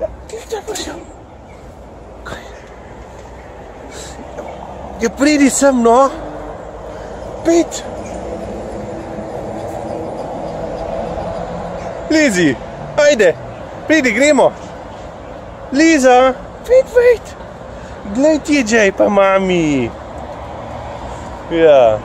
Ja, daar maar zo. Pridi sem, no. Pet. Lizi, ajde. Pridi, gremo. Liza. Pit, wait. Glej ti, Jay, pa mami. Ja.